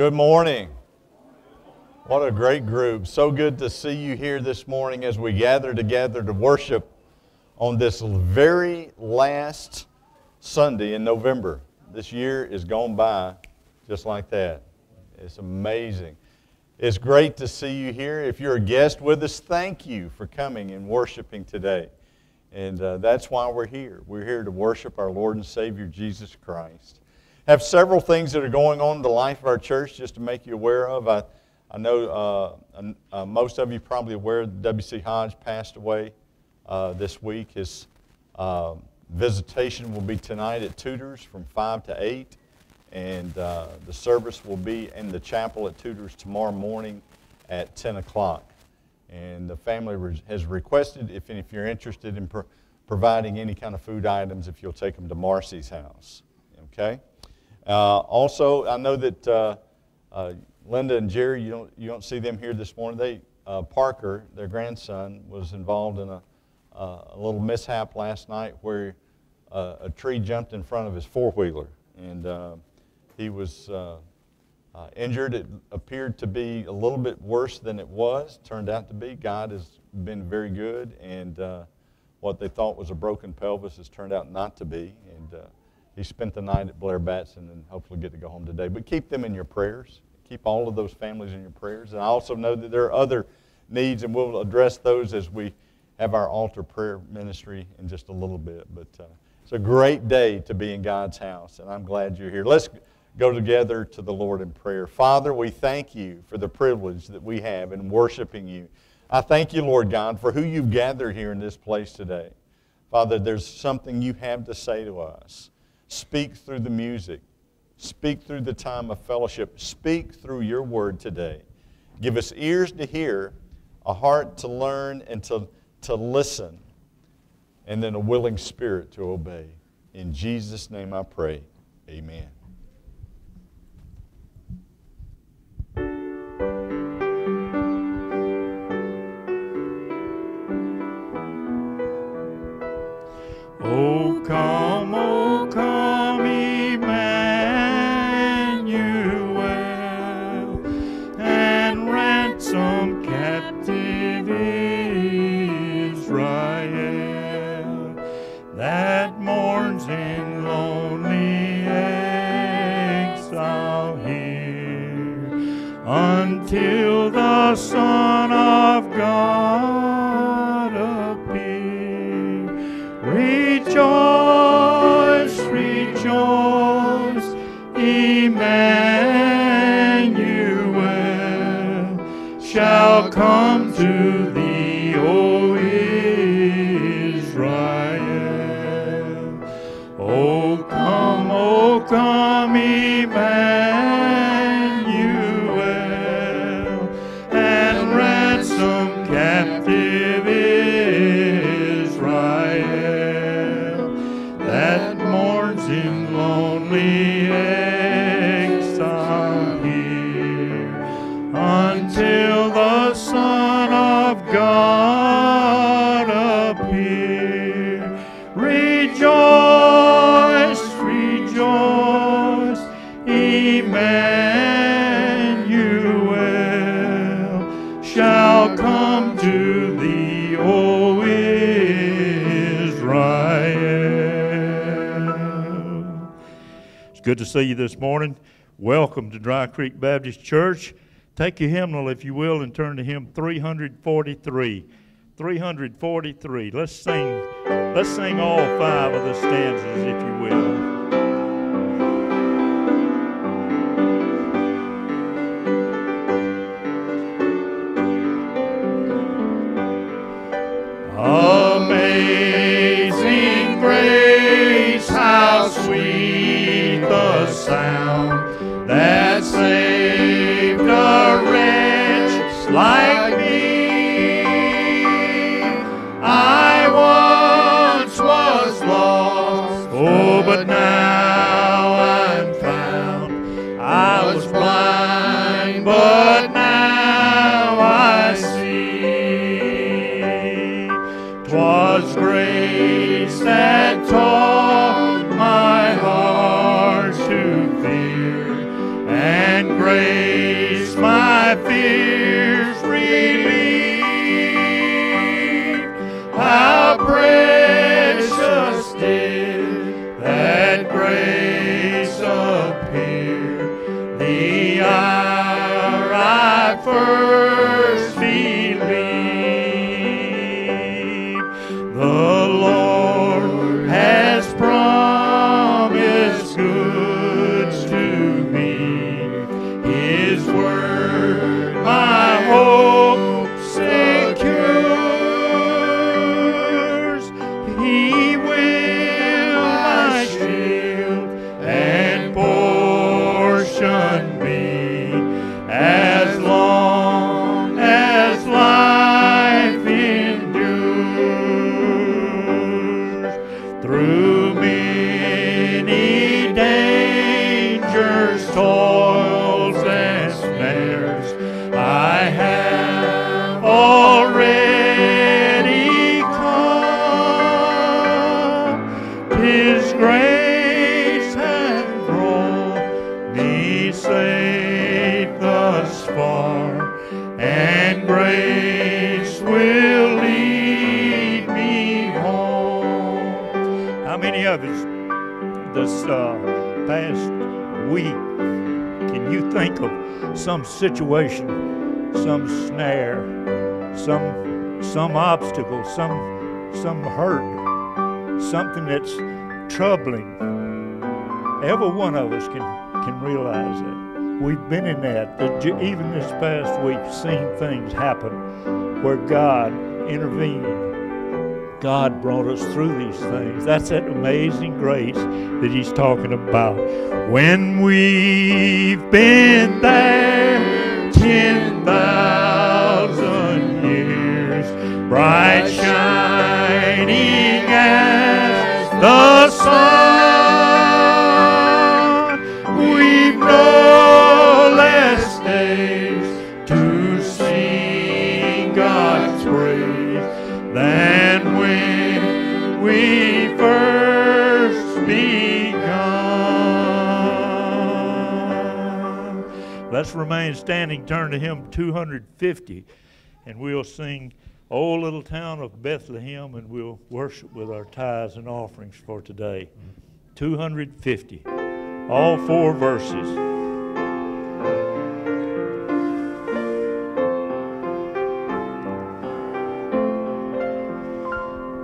Good morning. What a great group. So good to see you here this morning as we gather together to worship on this very last Sunday in November. This year is gone by just like that. It's amazing. It's great to see you here. If you're a guest with us, thank you for coming and worshiping today. And uh, that's why we're here. We're here to worship our Lord and Savior Jesus Christ have several things that are going on in the life of our church just to make you aware of. I, I know uh, uh, most of you probably aware that W.C. Hodge passed away uh, this week. His uh, visitation will be tonight at Tudors from 5 to 8, and uh, the service will be in the chapel at Tudors tomorrow morning at 10 o'clock. And the family has requested, if, if you're interested in pro- providing any kind of food items, if you'll take them to Marcy's house. Okay? Uh, also, I know that uh, uh, Linda and Jerry, you don't, you don't see them here this morning. They, Parker, their grandson, was involved in a, a little mishap last night where a tree jumped in front of his four wheeler. And he was uh, injured. It appeared to be a little bit worse than it was, turned out to be. God has been very good, and uh, what they thought was a broken pelvis has turned out not to be. And uh, he spent the night at Blair Batson and hopefully get to go home today. But keep them in your prayers. Keep all of those families in your prayers. And I also know that there are other needs, and we'll address those as we have our altar prayer ministry in just a little bit. But uh, it's a great day to be in God's house, and I'm glad you're here. Let's go together to the Lord in prayer. Father, we thank you for the privilege that we have in worshiping you. I thank you, Lord God, for who you've gathered here in this place today. Father, there's something you have to say to us. Speak through the music. Speak through the time of fellowship. Speak through your word today. Give us ears to hear, a heart to learn and to, to listen, and then a willing spirit to obey. In Jesus' name I pray. Amen. The Son good to see you this morning. Welcome to Dry Creek Baptist Church. Take your hymnal, if you will, and turn to hymn 343. 343. Let's sing. Let's sing all five of the stanzas, if you will. Amazing grace, some situation, some snare, some some obstacle, some some hurt, something that's troubling? Every one of us can can realize that. We've been in that. that Even this past week, seen things happen where God intervened. God brought us through these things. That's that amazing grace that He's talking about. When we've been there 10,000 years, bright Let's remain standing, turn to hymn 250, and we'll sing O Little Town of Bethlehem, and we'll worship with our tithes and offerings for today. 250, all four verses.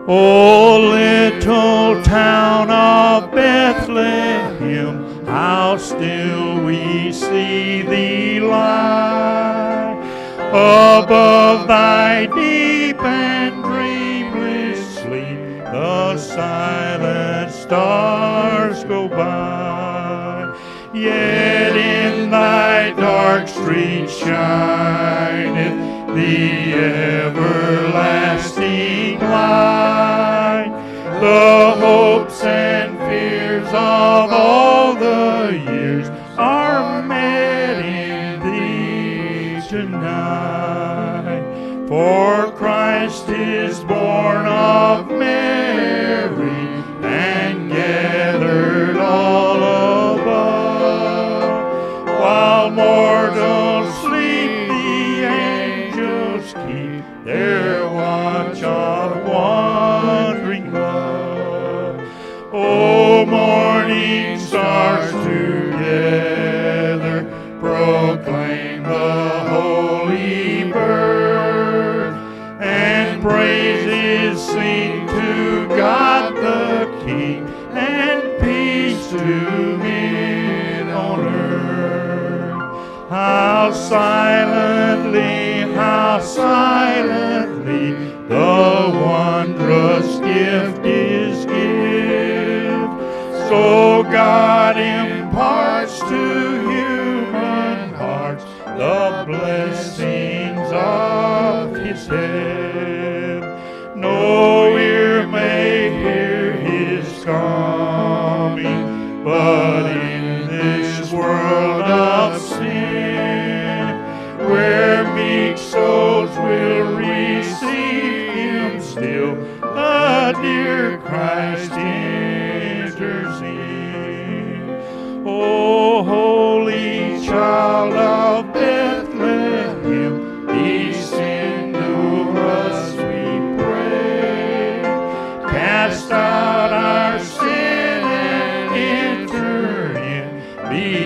O little town of Bethlehem, how still we see thee lie above thy deep and dreamless sleep. The silent stars go by, yet in thy dark street shineth the everlasting light. The hopes and fears of all For Christ is born of Mary and gathered all above. While mortals sleep, the angels keep their watch of how in.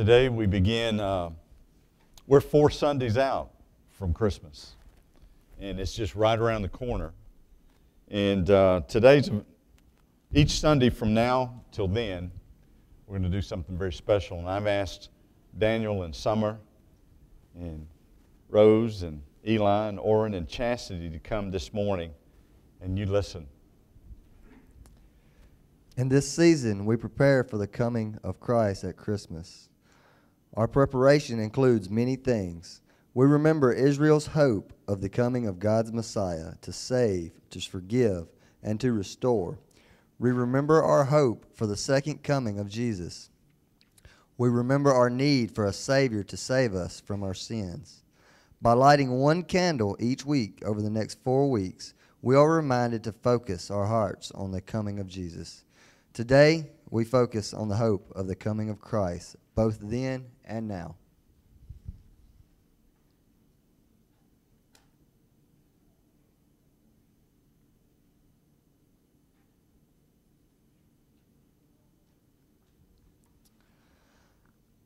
Today we begin, uh, we're four Sundays out from Christmas, and it's just right around the corner. And uh, today's, each Sunday from now till then, we're going to do something very special. And I've asked Daniel and Summer and Rose and Eli and Orrin and Chastity to come this morning, and you listen. In this season, we prepare for the coming of Christ at Christmas. Our preparation includes many things. We remember Israel's hope of the coming of God's Messiah to save, to forgive, and to restore. We remember our hope for the second coming of Jesus. We remember our need for a Savior to save us from our sins. By lighting one candle each week over the next four weeks, we are reminded to focus our hearts on the coming of Jesus. Today, we focus on the hope of the coming of Christ, both then and now.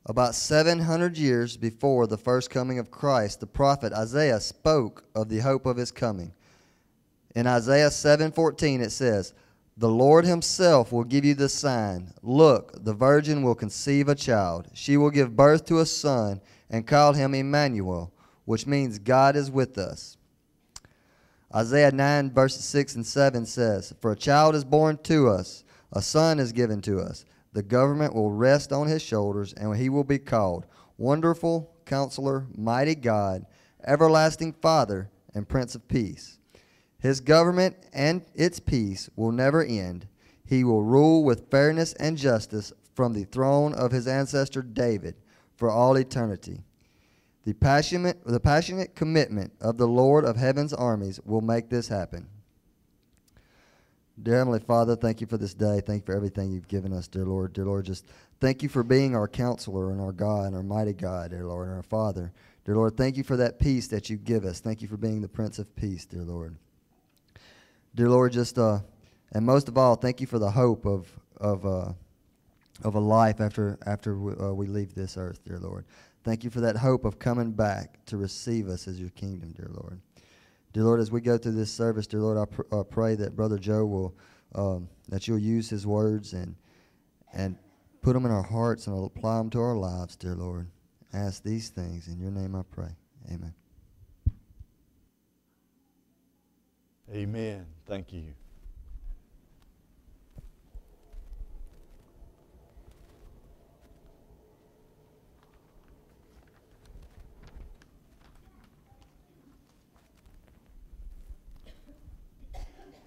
About 700 years before the first coming of Christ, the prophet Isaiah spoke of the hope of his coming. In Isaiah 7:14 it says, "The Lord himself will give you the sign. Look, the virgin will conceive a child. She will give birth to a son and call him Emmanuel, which means God is with us." Isaiah 9 verses 6 and 7 says, "For a child is born to us, a son is given to us." The government will rest on his shoulders, and he will be called Wonderful Counselor, Mighty God, Everlasting Father, and Prince of Peace. His government and its peace will never end. He will rule with fairness and justice from the throne of his ancestor David for all eternity. The passionate, the passionate commitment of the Lord of heaven's armies will make this happen. Dear Heavenly Father, thank you for this day. Thank you for everything you've given us, dear Lord. Dear Lord, just thank you for being our counselor and our God and our mighty God, dear Lord, and our Father. Dear Lord, thank you for that peace that you give us. Thank you for being the Prince of Peace, dear Lord. Dear Lord, just uh, and most of all, thank you for the hope of of uh, of a life after after we, uh, we leave this earth, dear Lord. Thank you for that hope of coming back to receive us as your kingdom, dear Lord. Dear Lord, as we go through this service, dear Lord, I pr- uh, pray that Brother Joe will, um, that you'll use his words and, and put them in our hearts and apply them to our lives, dear Lord. I ask these things in your name I pray. Amen. Amen. Thank you.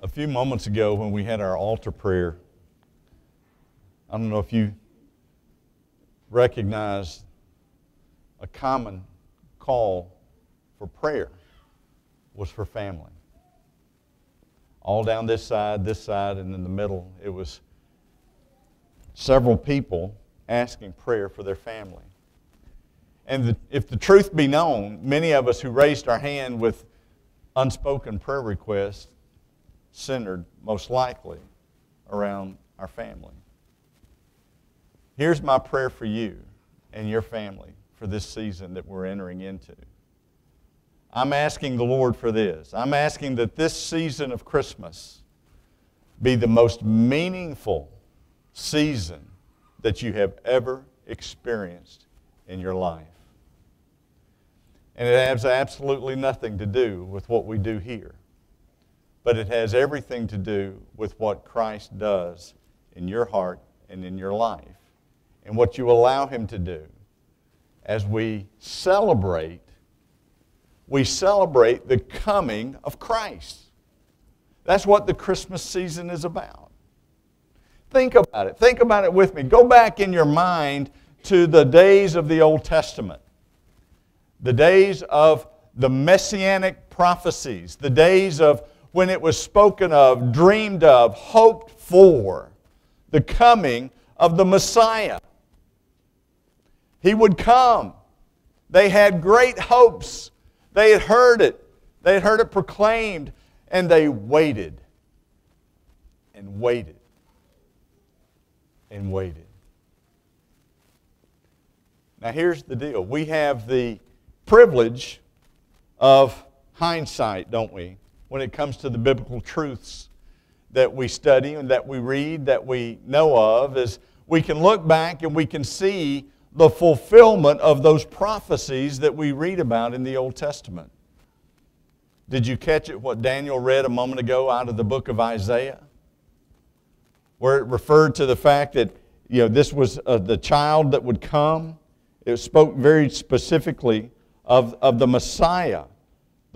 A few moments ago, when we had our altar prayer, I don't know if you recognize a common call for prayer was for family. All down this side, this side, and in the middle, it was several people asking prayer for their family. And the, if the truth be known, many of us who raised our hand with unspoken prayer requests centered most likely around our family. Here's my prayer for you and your family for this season that we're entering into. I'm asking the Lord for this. I'm asking that this season of Christmas be the most meaningful season that you have ever experienced in your life. And it has absolutely nothing to do with what we do here but it has everything to do with what Christ does in your heart and in your life and what you allow Him to do. As we celebrate, we celebrate the coming of Christ. That's what the Christmas season is about. Think about it. Think about it with me. Go back in your mind to the days of the Old Testament, the days of the messianic prophecies, the days of when it was spoken of, dreamed of, hoped for the coming of the Messiah. He would come. They had great hopes. They had heard it. They had heard it proclaimed, and they waited and waited and waited. Now, here's the deal we have the privilege of hindsight, don't we? when it comes to the biblical truths that we study and that we read, that we know of, is we can look back and we can see the fulfillment of those prophecies that we read about in the Old Testament. Did you catch it, what Daniel read a moment ago out of the book of Isaiah? Where it referred to the fact that you know, this was uh, the child that would come. It spoke very specifically of, of the Messiah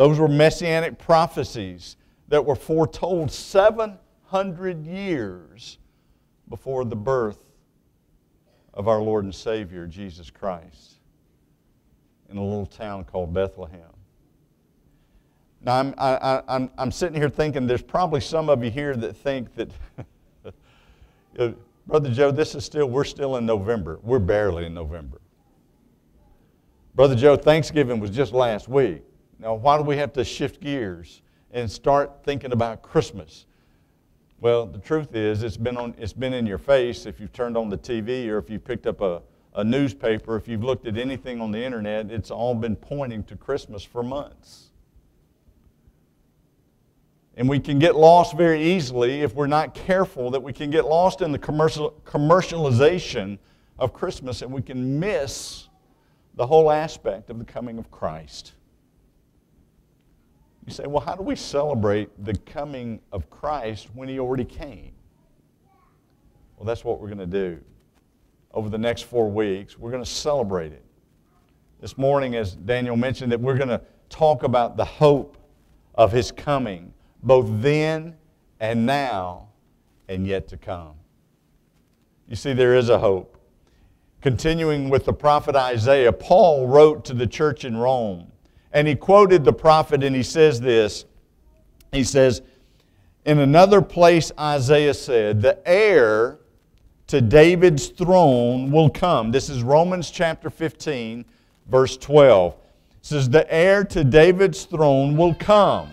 those were messianic prophecies that were foretold 700 years before the birth of our Lord and Savior, Jesus Christ, in a little town called Bethlehem. Now, I'm, I, I'm, I'm sitting here thinking there's probably some of you here that think that, Brother Joe, this is still, we're still in November. We're barely in November. Brother Joe, Thanksgiving was just last week. Now, why do we have to shift gears and start thinking about Christmas? Well, the truth is, it's been, on, it's been in your face if you've turned on the TV or if you've picked up a, a newspaper, if you've looked at anything on the internet, it's all been pointing to Christmas for months. And we can get lost very easily if we're not careful that we can get lost in the commercial, commercialization of Christmas and we can miss the whole aspect of the coming of Christ. You say, well, how do we celebrate the coming of Christ when he already came? Well, that's what we're going to do over the next four weeks. We're going to celebrate it. This morning, as Daniel mentioned, that we're going to talk about the hope of his coming, both then and now and yet to come. You see, there is a hope. Continuing with the prophet Isaiah, Paul wrote to the church in Rome, and he quoted the prophet, and he says this He says, In another place, Isaiah said, The heir to David's throne will come. This is Romans chapter 15, verse 12. It says, The heir to David's throne will come,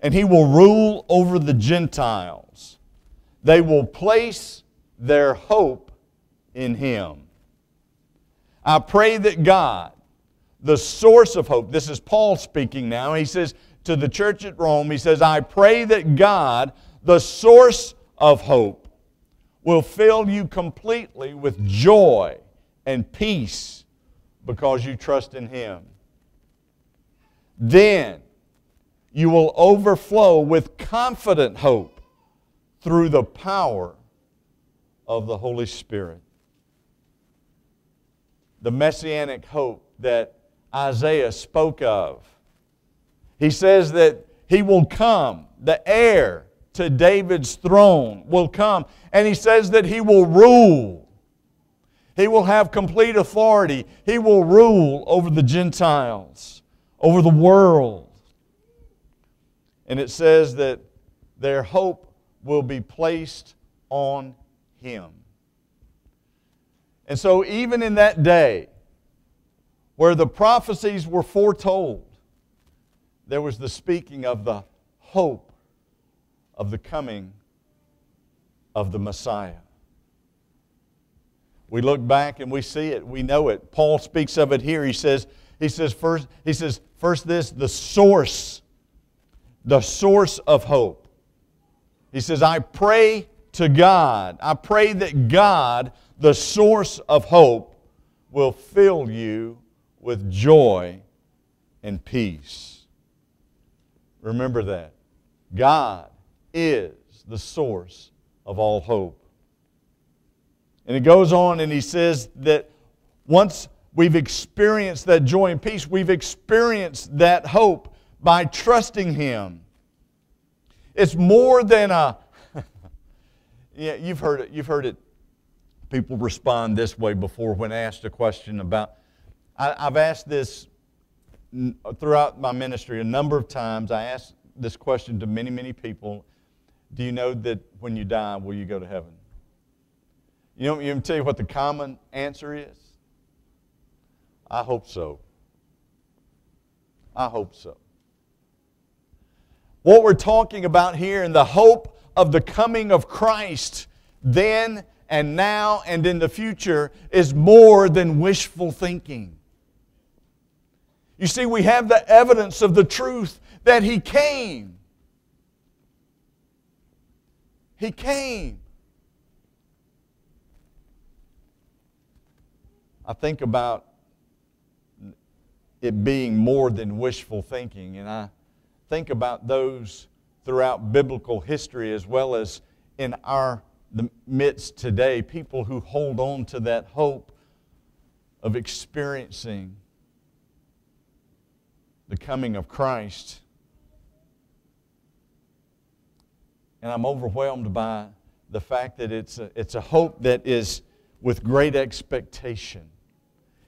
and he will rule over the Gentiles. They will place their hope in him. I pray that God, the source of hope, this is Paul speaking now. He says to the church at Rome, He says, I pray that God, the source of hope, will fill you completely with joy and peace because you trust in Him. Then you will overflow with confident hope through the power of the Holy Spirit. The messianic hope that Isaiah spoke of. He says that He will come, the heir to David's throne will come. And he says that he will rule. He will have complete authority. He will rule over the Gentiles, over the world. And it says that their hope will be placed on him. And so, even in that day where the prophecies were foretold, there was the speaking of the hope of the coming of the Messiah. We look back and we see it, we know it. Paul speaks of it here. He says, he says first, he says, first this, the source, the source of hope. He says, I pray to God. I pray that God, the source of hope, will fill you with joy and peace. Remember that. God is the source of all hope. And it goes on and he says that once we've experienced that joy and peace, we've experienced that hope by trusting him. It's more than a Yeah, you've heard it. You've heard it. People respond this way before when asked a question about I, I've asked this throughout my ministry a number of times. I asked this question to many, many people do you know that when you die, will you go to heaven? You know, you tell you what the common answer is? I hope so. I hope so. What we're talking about here in the hope of the coming of Christ then and now and in the future is more than wishful thinking. You see, we have the evidence of the truth that He came. He came. I think about it being more than wishful thinking, and I think about those throughout biblical history as well as in our midst today, people who hold on to that hope of experiencing the coming of Christ. And I'm overwhelmed by the fact that it's a, it's a hope that is with great expectation.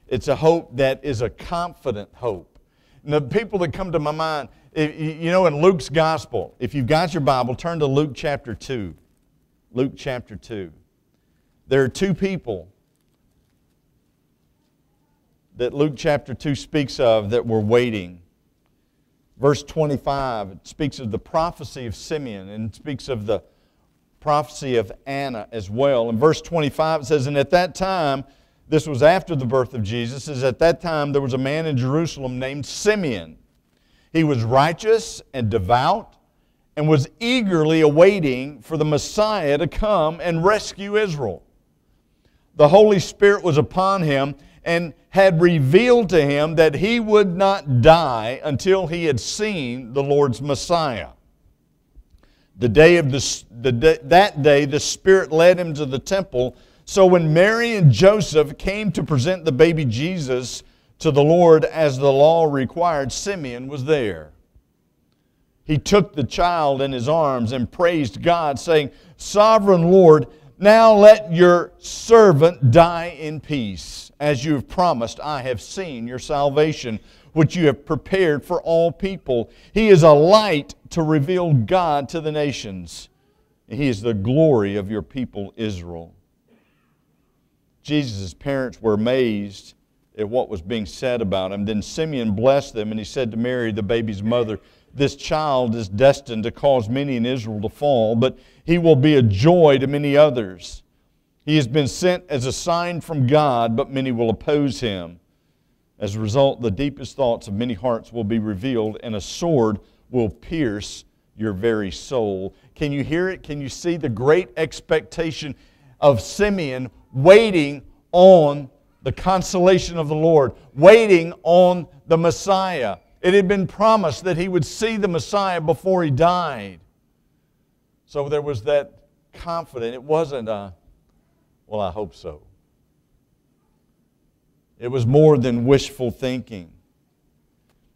It's a hope that is a confident hope. And the people that come to my mind, you know, in Luke's gospel, if you've got your Bible, turn to Luke chapter 2. Luke chapter 2. There are two people that Luke chapter 2 speaks of that were waiting Verse 25, it speaks of the prophecy of Simeon and speaks of the prophecy of Anna as well. In verse 25, it says, And at that time this was after the birth of Jesus, is at that time there was a man in Jerusalem named Simeon. He was righteous and devout and was eagerly awaiting for the Messiah to come and rescue Israel. The Holy Spirit was upon him and had revealed to him that he would not die until he had seen the Lord's Messiah. The day of the, the, that day, the Spirit led him to the temple. So when Mary and Joseph came to present the baby Jesus to the Lord as the law required, Simeon was there. He took the child in his arms and praised God, saying, Sovereign Lord, now let your servant die in peace. As you have promised, I have seen your salvation, which you have prepared for all people. He is a light to reveal God to the nations. He is the glory of your people, Israel. Jesus' parents were amazed at what was being said about him. Then Simeon blessed them, and he said to Mary, the baby's mother, This child is destined to cause many in Israel to fall, but he will be a joy to many others. He has been sent as a sign from God, but many will oppose him. As a result, the deepest thoughts of many hearts will be revealed, and a sword will pierce your very soul. Can you hear it? Can you see the great expectation of Simeon waiting on the consolation of the Lord, waiting on the Messiah? It had been promised that he would see the Messiah before he died. So there was that confidence. It wasn't a, well, I hope so. It was more than wishful thinking.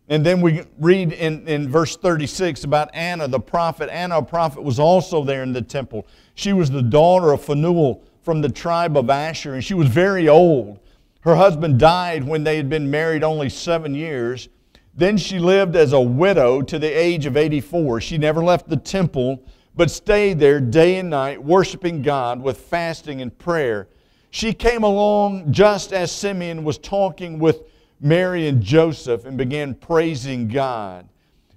And then we read in, in verse 36 about Anna, the prophet. Anna, a prophet, was also there in the temple. She was the daughter of Phanuel from the tribe of Asher, and she was very old. Her husband died when they had been married only seven years. Then she lived as a widow to the age of 84. She never left the temple but stayed there day and night, worshiping God with fasting and prayer. She came along just as Simeon was talking with Mary and Joseph and began praising God.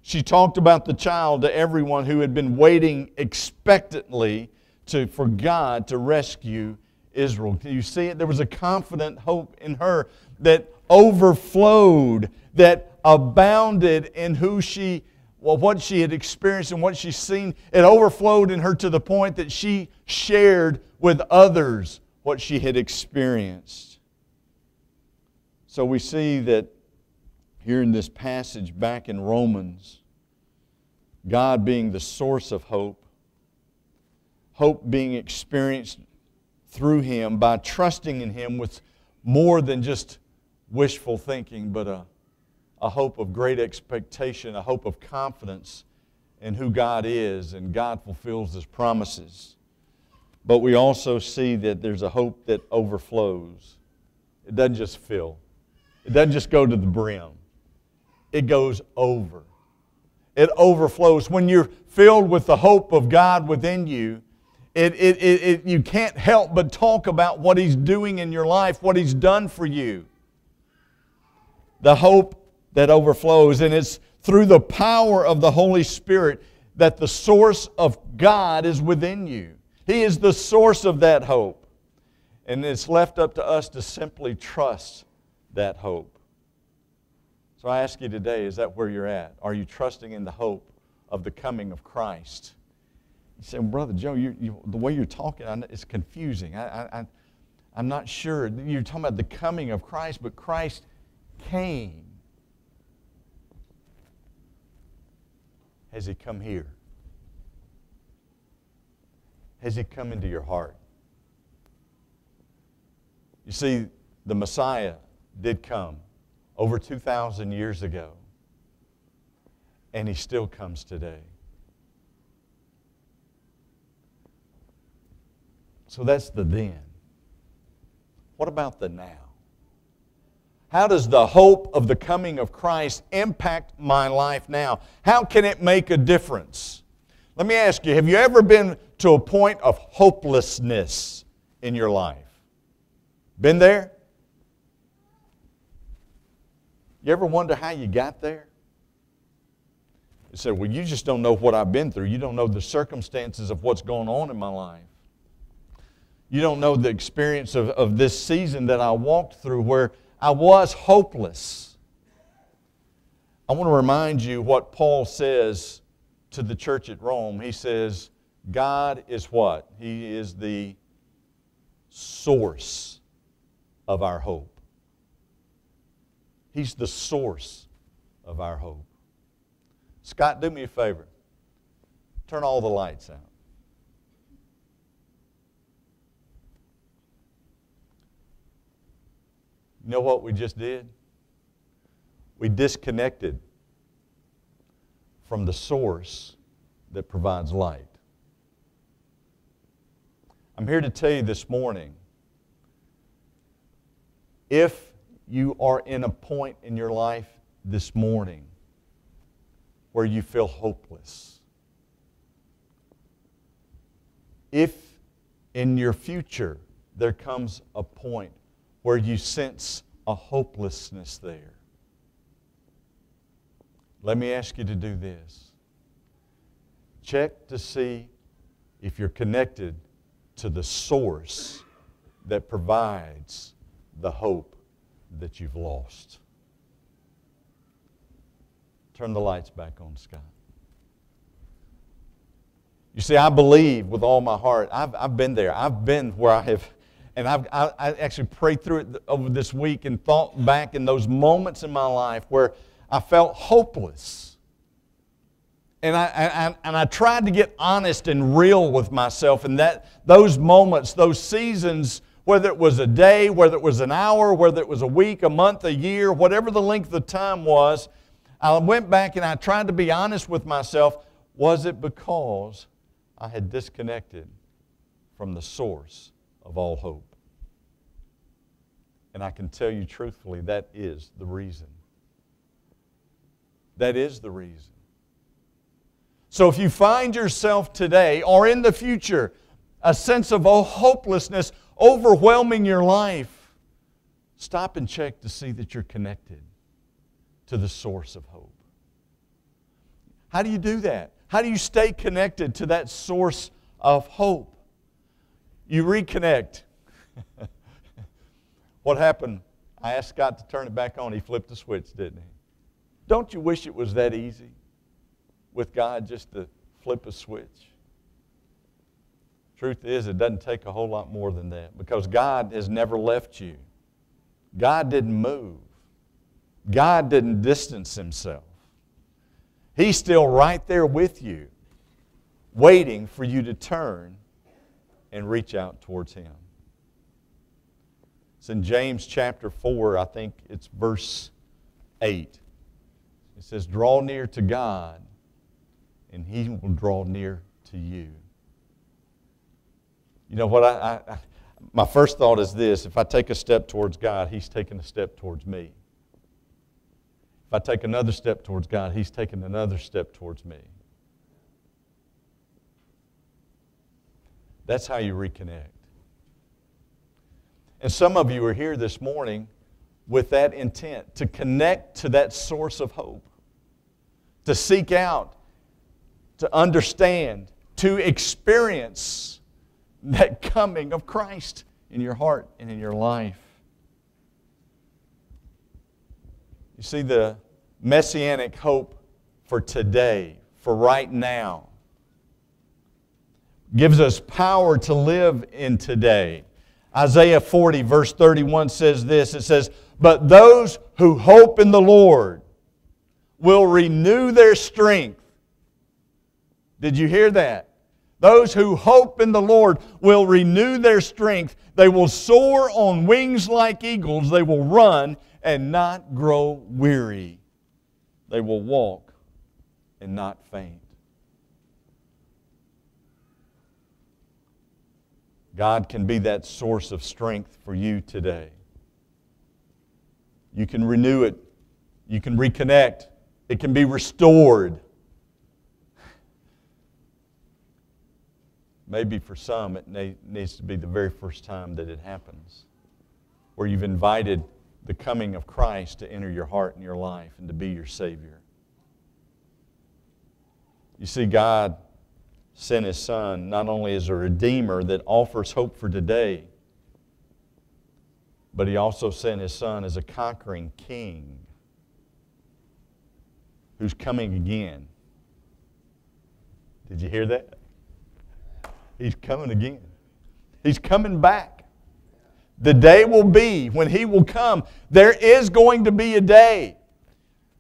She talked about the child to everyone who had been waiting expectantly to, for God to rescue Israel. Can you see it? There was a confident hope in her that overflowed, that abounded in who she well, what she had experienced and what she's seen, it overflowed in her to the point that she shared with others what she had experienced. So we see that here in this passage back in Romans, God being the source of hope, hope being experienced through Him by trusting in Him with more than just wishful thinking, but a a hope of great expectation, a hope of confidence in who God is, and God fulfills His promises. But we also see that there's a hope that overflows. It doesn't just fill, it doesn't just go to the brim, it goes over. It overflows. When you're filled with the hope of God within you, it, it, it, it, you can't help but talk about what He's doing in your life, what He's done for you. The hope that overflows. And it's through the power of the Holy Spirit that the source of God is within you. He is the source of that hope. And it's left up to us to simply trust that hope. So I ask you today is that where you're at? Are you trusting in the hope of the coming of Christ? You say, well, Brother Joe, you, you, the way you're talking, it's confusing. I, I, I'm not sure. You're talking about the coming of Christ, but Christ came. Has He come here? Has He come into your heart? You see, the Messiah did come over 2,000 years ago, and He still comes today. So that's the then. What about the now? How does the hope of the coming of Christ impact my life now? How can it make a difference? Let me ask you have you ever been to a point of hopelessness in your life? Been there? You ever wonder how you got there? You say, Well, you just don't know what I've been through. You don't know the circumstances of what's going on in my life. You don't know the experience of, of this season that I walked through where I was hopeless. I want to remind you what Paul says to the church at Rome. He says, God is what? He is the source of our hope. He's the source of our hope. Scott, do me a favor. Turn all the lights out. You know what we just did? We disconnected from the source that provides light. I'm here to tell you this morning if you are in a point in your life this morning where you feel hopeless, if in your future there comes a point where you sense a hopelessness there, let me ask you to do this. Check to see if you're connected to the source that provides the hope that you've lost. Turn the lights back on, Scott. You see, I believe with all my heart. I've, I've been there. I've been where I have, and I've, I, I actually prayed through it over this week and thought back in those moments in my life where I felt hopeless. And I, I, and I tried to get honest and real with myself. And that, those moments, those seasons, whether it was a day, whether it was an hour, whether it was a week, a month, a year, whatever the length of time was, I went back and I tried to be honest with myself. Was it because I had disconnected from the source of all hope? And I can tell you truthfully, that is the reason. That is the reason. So if you find yourself today or in the future a sense of hopelessness overwhelming your life, stop and check to see that you're connected to the source of hope. How do you do that? How do you stay connected to that source of hope? You reconnect. what happened? I asked Scott to turn it back on. He flipped the switch, didn't he? Don't you wish it was that easy with God just to flip a switch? Truth is, it doesn't take a whole lot more than that because God has never left you. God didn't move. God didn't distance himself. He's still right there with you, waiting for you to turn and reach out towards him. It's in James chapter 4, I think it's verse 8. It says, Draw near to God, and he will draw near to you. You know what? I, I, my first thought is this if I take a step towards God, he's taking a step towards me. If I take another step towards God, He's taking another step towards me. That's how you reconnect. And some of you are here this morning with that intent to connect to that source of hope, to seek out, to understand, to experience that coming of Christ in your heart and in your life. You see, the messianic hope for today, for right now, gives us power to live in today. Isaiah 40, verse 31 says this it says, But those who hope in the Lord will renew their strength. Did you hear that? Those who hope in the Lord will renew their strength. They will soar on wings like eagles. They will run and not grow weary. They will walk and not faint. God can be that source of strength for you today. You can renew it, you can reconnect, it can be restored. Maybe for some, it needs to be the very first time that it happens, where you've invited the coming of Christ to enter your heart and your life and to be your Savior. You see, God sent his son not only as a redeemer that offers hope for today, but he also sent his son as a conquering king who's coming again. Did you hear that? He's coming again. He's coming back. The day will be when he will come. There is going to be a day.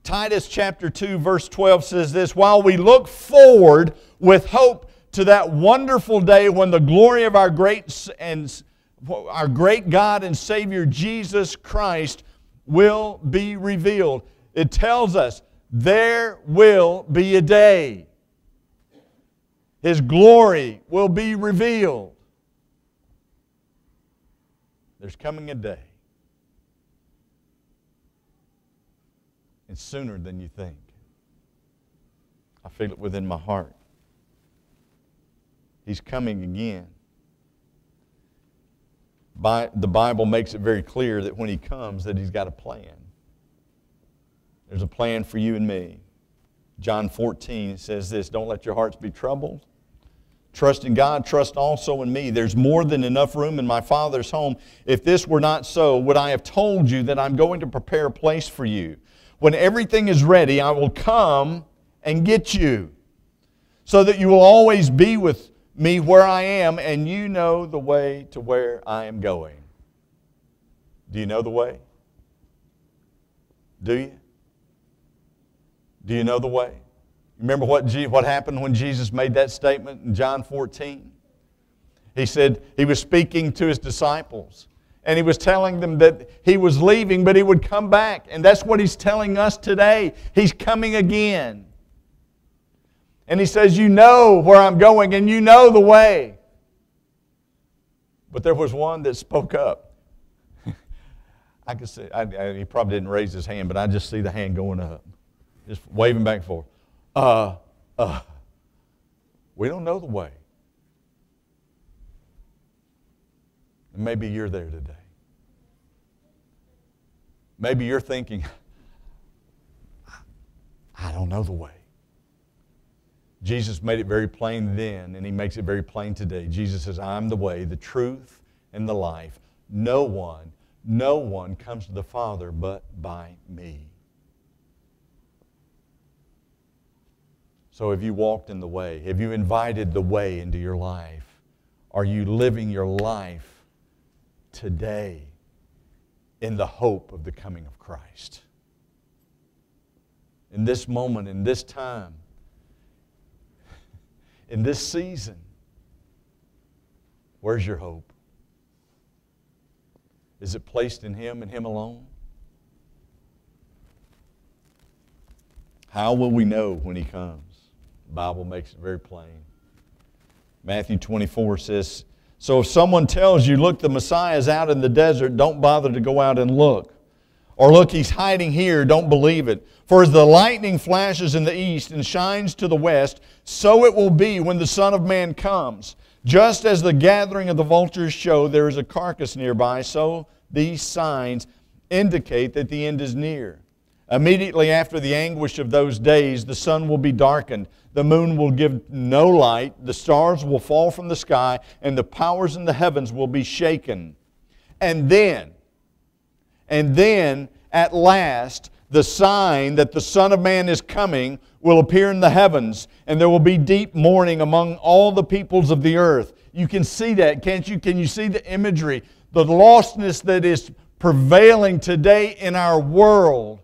Titus chapter 2, verse 12 says this While we look forward with hope to that wonderful day when the glory of our great and our great God and Savior Jesus Christ will be revealed. It tells us there will be a day. His glory will be revealed. There's coming a day. And sooner than you think. I feel it within my heart. He's coming again. By, the Bible makes it very clear that when he comes that he's got a plan. There's a plan for you and me. John 14 says this, don't let your hearts be troubled. Trust in God, trust also in me. There's more than enough room in my Father's home. If this were not so, would I have told you that I'm going to prepare a place for you? When everything is ready, I will come and get you, so that you will always be with me where I am, and you know the way to where I am going. Do you know the way? Do you? Do you know the way? Remember what, G, what happened when Jesus made that statement in John 14? He said he was speaking to his disciples and he was telling them that he was leaving, but he would come back. And that's what he's telling us today. He's coming again. And he says, You know where I'm going and you know the way. But there was one that spoke up. I could see, I, I, he probably didn't raise his hand, but I just see the hand going up, just waving back and forth uh, uh, we don't know the way. And maybe you're there today. Maybe you're thinking, I don't know the way. Jesus made it very plain then, and he makes it very plain today. Jesus says, I'm the way, the truth, and the life. No one, no one comes to the Father but by me. So have you walked in the way? Have you invited the way into your life? Are you living your life today in the hope of the coming of Christ? In this moment, in this time, in this season, where's your hope? Is it placed in Him and Him alone? How will we know when He comes? The Bible makes it very plain. Matthew 24 says, So if someone tells you, Look, the Messiah is out in the desert, don't bother to go out and look. Or look, he's hiding here, don't believe it. For as the lightning flashes in the east and shines to the west, so it will be when the Son of Man comes. Just as the gathering of the vultures show there is a carcass nearby, so these signs indicate that the end is near. Immediately after the anguish of those days, the sun will be darkened, the moon will give no light, the stars will fall from the sky, and the powers in the heavens will be shaken. And then, and then, at last, the sign that the Son of Man is coming will appear in the heavens, and there will be deep mourning among all the peoples of the earth. You can see that, can't you? Can you see the imagery? The lostness that is prevailing today in our world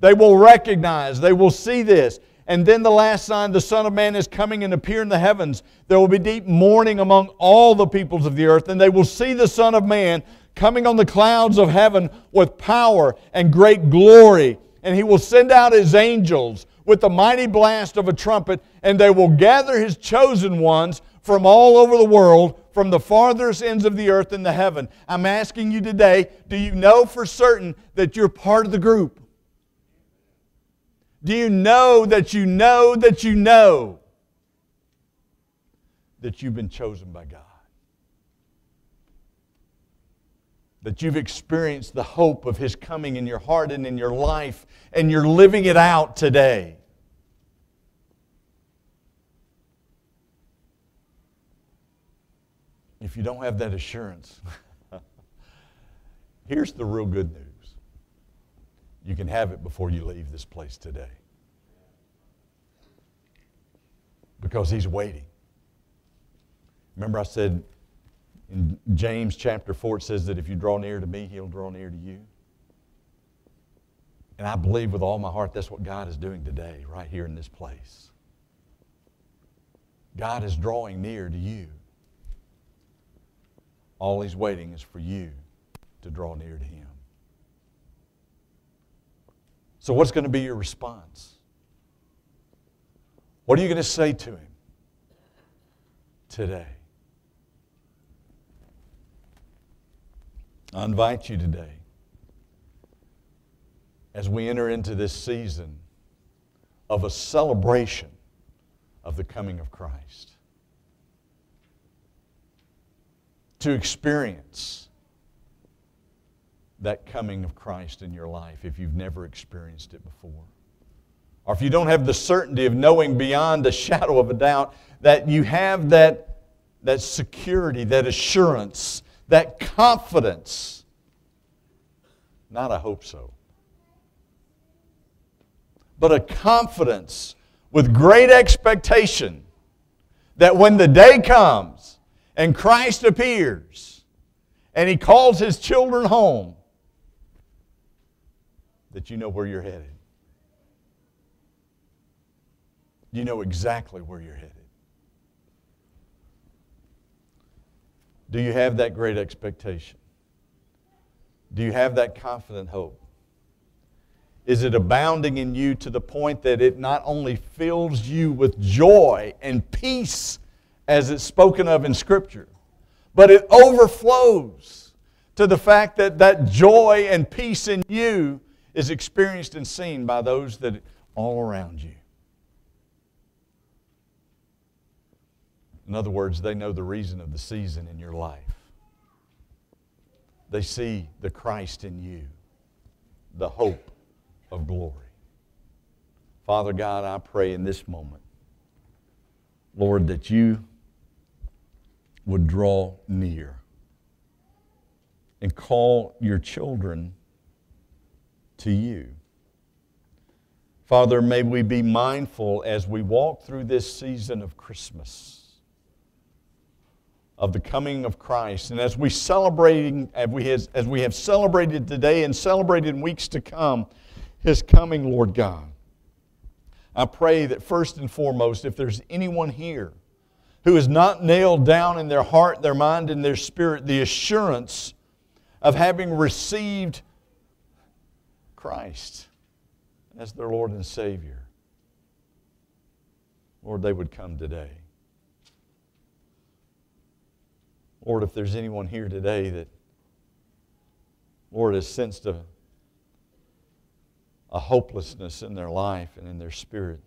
they will recognize, they will see this. And then the last sign, the Son of Man is coming and appear in the heavens. There will be deep mourning among all the peoples of the earth, and they will see the Son of Man coming on the clouds of heaven with power and great glory. And he will send out his angels with the mighty blast of a trumpet, and they will gather his chosen ones from all over the world, from the farthest ends of the earth and the heaven. I'm asking you today do you know for certain that you're part of the group? Do you know that you know that you know that you've been chosen by God? That you've experienced the hope of His coming in your heart and in your life, and you're living it out today. if you don't have that assurance, here's the real good news. You can have it before you leave this place today. Because he's waiting. Remember, I said in James chapter 4, it says that if you draw near to me, he'll draw near to you. And I believe with all my heart that's what God is doing today, right here in this place. God is drawing near to you. All He's waiting is for you to draw near to Him. So, what's going to be your response? What are you going to say to Him today? I invite you today as we enter into this season of a celebration of the coming of Christ. To experience that coming of Christ in your life if you've never experienced it before. Or if you don't have the certainty of knowing beyond a shadow of a doubt that you have that, that security, that assurance, that confidence. Not I hope so but a confidence with great expectation that when the day comes and Christ appears and he calls his children home, that you know where you're headed. You know exactly where you're headed. Do you have that great expectation? Do you have that confident hope? Is it abounding in you to the point that it not only fills you with joy and peace as it's spoken of in Scripture, but it overflows to the fact that that joy and peace in you is experienced and seen by those that all around you. In other words, they know the reason of the season in your life. They see the Christ in you, the hope of glory. Father God, I pray in this moment, Lord, that you would draw near and call your children to you. Father, may we be mindful as we walk through this season of Christmas of the coming of Christ. And as we celebrating, as we, as we have celebrated today and celebrated in weeks to come, his coming, Lord God. I pray that first and foremost, if there's anyone here who has not nailed down in their heart, their mind, and their spirit the assurance of having received Christ as their Lord and Savior, Lord, they would come today. Lord, if there's anyone here today that, Lord, has sensed a a hopelessness in their life and in their spirit.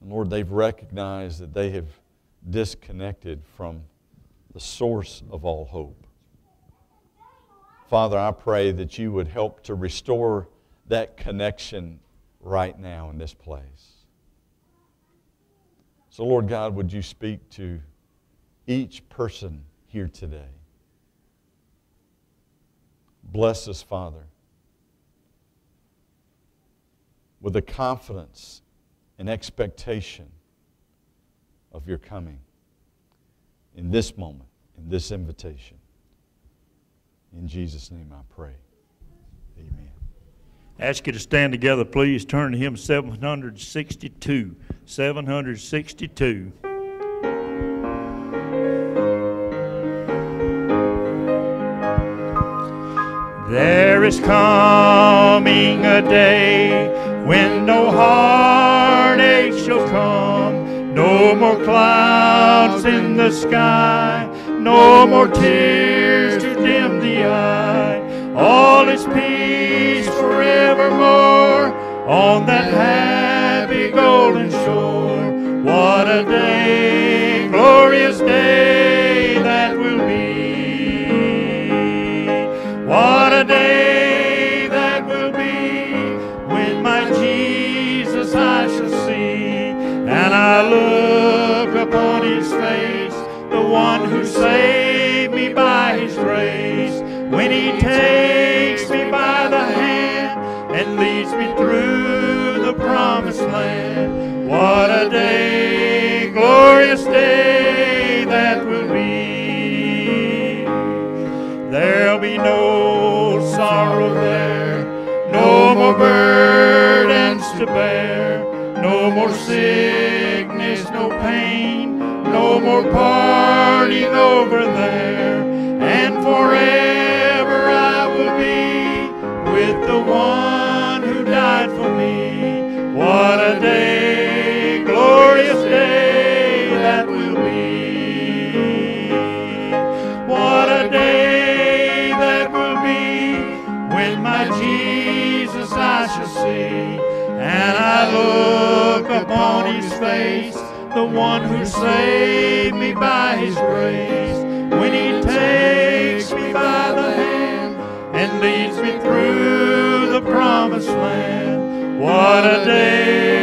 And Lord, they've recognized that they have disconnected from the source of all hope. Father, I pray that you would help to restore that connection right now in this place. So, Lord God, would you speak to each person here today? Bless us, Father with a confidence and expectation of your coming in this moment, in this invitation. In Jesus' name I pray. Amen. Ask you to stand together, please. Turn to hymn 762. 762. There is coming a day when no heartache shall come, no more clouds in the sky, no more tears to dim the eye. All is peace forevermore on that happy golden shore. What a day, glorious day that will be. What when he takes me by the hand and leads me through the promised land. What a day, glorious day that will be. There'll be no sorrow there, no more burdens to bear, no more sickness, no pain, no more parting over there, face, the one who saved me by his grace. When he takes me by the hand and leads me through the promised land, what a day!